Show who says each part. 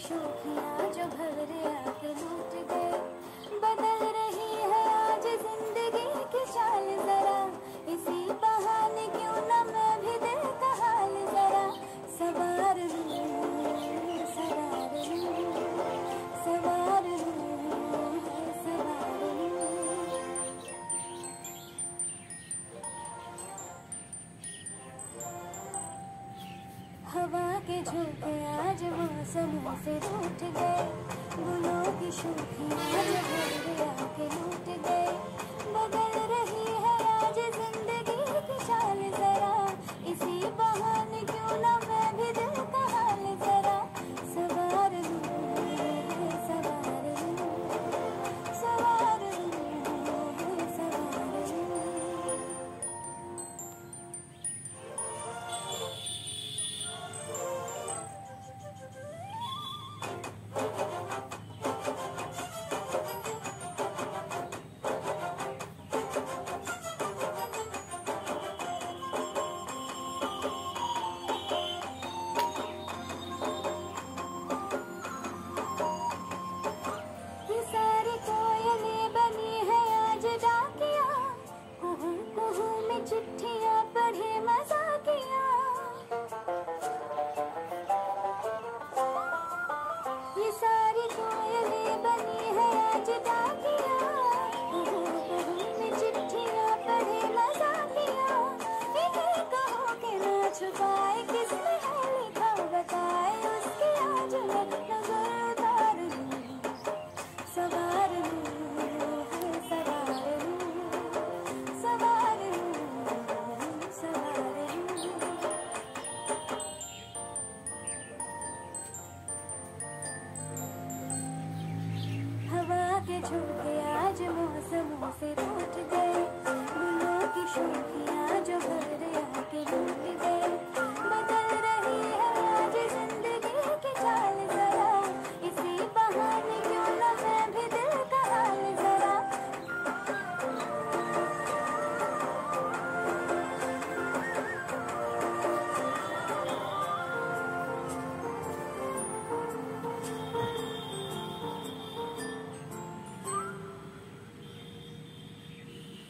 Speaker 1: शोखियाँ जो भवरे आके लूट गए बदल रही है आज ज़िंदगी की चाल जरा, इसी बहाने क्यों न मैं भी हाल जरा सवार। हवा के झोंके आज मौसम से रूठ गए। गुलों की शोखियाँ आज भवरे आके